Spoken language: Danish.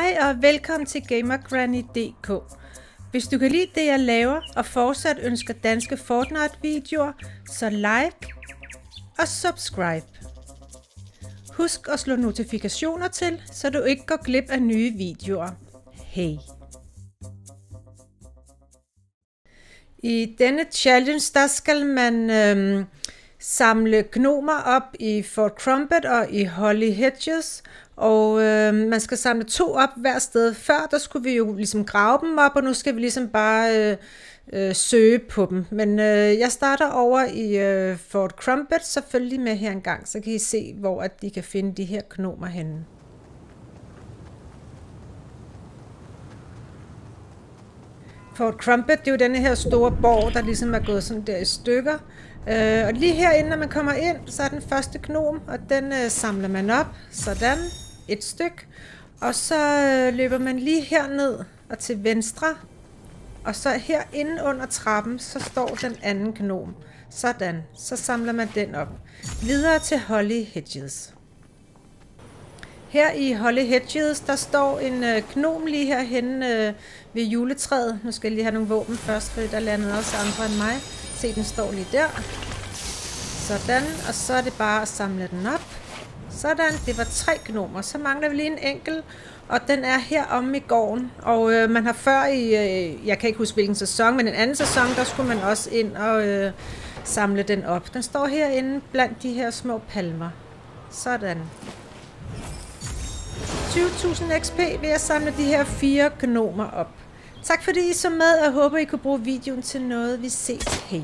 Hej og velkommen til GamerGranny.dk. Hvis du kan lide det, jeg laver, og fortsat ønsker danske Fortnite-videoer, så like og subscribe. Husk at slå notifikationer til, så du ikke går glip af nye videoer. Hej! I denne challenge, der skal man øhm, samle gnomer op i Fort Crumpet og i Holly Hedges, og øh, man skal samle to op hver sted. Før der skulle vi jo ligesom grave dem op, og nu skal vi ligesom bare øh, øh, søge på dem. Men øh, jeg starter over i øh, Fort Crumpet, selvfølgelig med her en gang, så kan I se, hvor at de kan finde de her gnomer henne. Fort Crumpet, det er jo denne her store borg, der ligesom er gået sådan der i stykker. Øh, og lige herinde, når man kommer ind, så er den første gnom, og den øh, samler man op, sådan, et stykke. Og så øh, løber man lige herned og til venstre, og så herinde under trappen, så står den anden gnom. Sådan, så samler man den op. Videre til Holly Hedges. Her i Holly Hedges, der står en øh, gnom lige herhen øh, ved juletræet. Nu skal jeg lige have nogle våben først, for der landede også andre end mig. Se, den står lige der. Sådan, og så er det bare at samle den op. Sådan, det var tre gnomer. Så mangler vi lige en enkelt, og den er her om i gården. Og øh, man har før i, øh, jeg kan ikke huske hvilken sæson, men en anden sæson, der skulle man også ind og øh, samle den op. Den står herinde blandt de her små palmer. Sådan. 20.000 XP ved at samle de her fire gnomer op. Tak fordi I så med, og håber I kunne bruge videoen til noget. Vi ses. Hej.